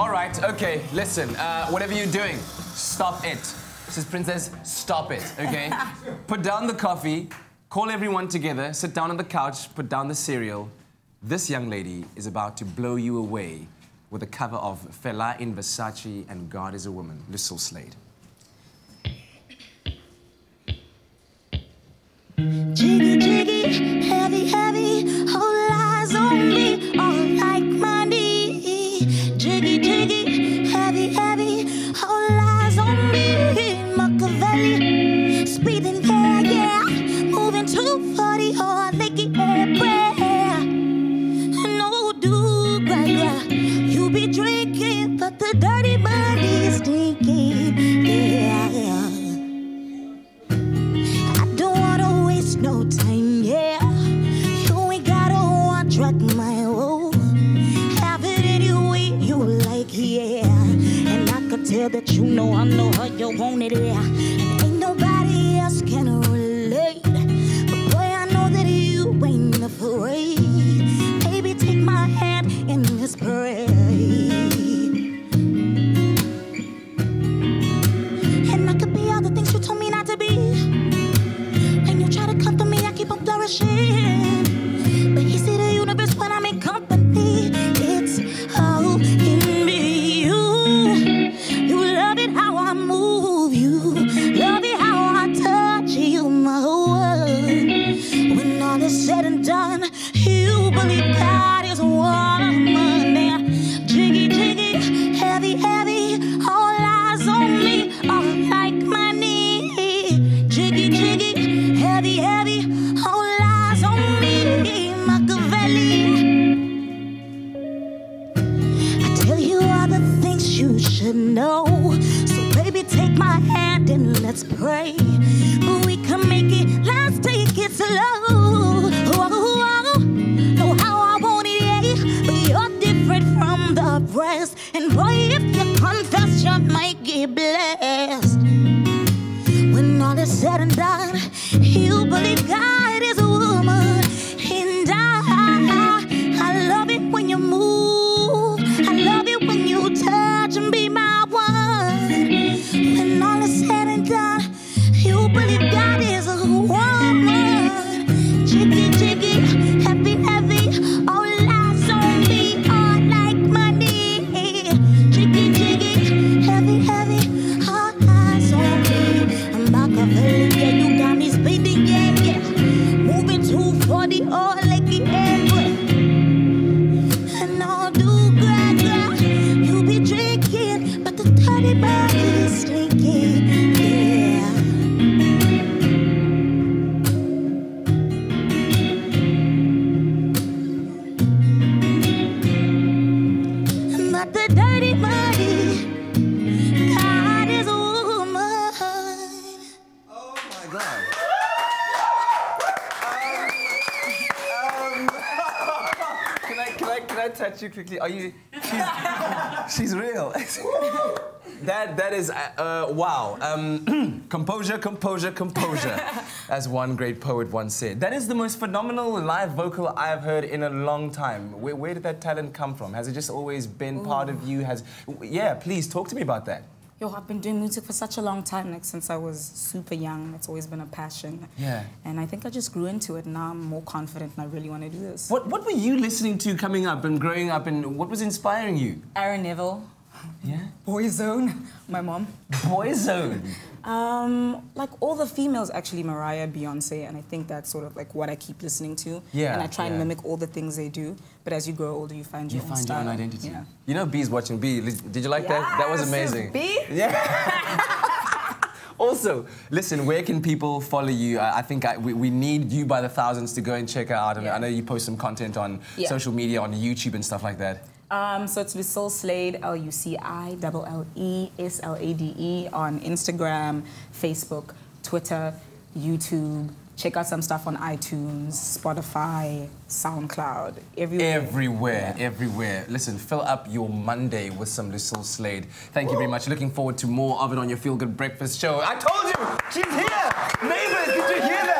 All right, okay, listen, uh, whatever you're doing, stop it. Says Princess, stop it, okay? put down the coffee, call everyone together, sit down on the couch, put down the cereal. This young lady is about to blow you away with a cover of Fela in Versace and God is a Woman, Lucille Slade. Jiggy, moving 240, all licky air No do, gra, gra. You be drinking, but the dirty money's stinking, yeah, yeah. I don't wanna waste no time, yeah. You ain't got a one track my own. Have it any way you like, yeah. And I could tell that you know I know how you want it, yeah. You should know. So, baby, take my hand and let's pray. We can make it, let's take it slow. Know how I want it, yeah. But you're different from the rest. And boy, if you confess, you might get blessed. When all is said and done, you believe God I, touch you quickly? Are you? She's, she's real. that, that is, uh, uh, wow. Um, composure, composure, composure, as one great poet once said. That is the most phenomenal live vocal I have heard in a long time. Where, where did that talent come from? Has it just always been part of you? Has, yeah, please talk to me about that. Yo, I've been doing music for such a long time, like since I was super young. It's always been a passion. Yeah. And I think I just grew into it. Now I'm more confident and I really want to do this. What, what were you listening to coming up and growing up, and what was inspiring you? Aaron Neville, Yeah. Boyzone, my mom. Boyzone. Um, like all the females, actually, Mariah, Beyonce, and I think that's sort of like what I keep listening to. Yeah, And I try and mimic all the things they do. But as you grow older, you find You your own find your own identity. Yeah. You know, B's watching B. Did you like that? That was amazing. B? Yeah. also, listen, where can people follow you? I, I think I, we, we need you by the thousands to go and check her out. And Yeah. I know you post some content on Yeah. social media, on YouTube and stuff like that. Um, so it's Lucille Slade, L U C I L L E S L A D E on Instagram, Facebook, Twitter, YouTube. Check out some stuff on iTunes, Spotify, SoundCloud, everywhere. Everywhere, Yeah. everywhere. Listen, fill up your Monday with some Lucille Slade. Thank you very much. Looking forward to more of it on your Feel Good Breakfast show. I told you, she's here. Neighbors, did you hear that?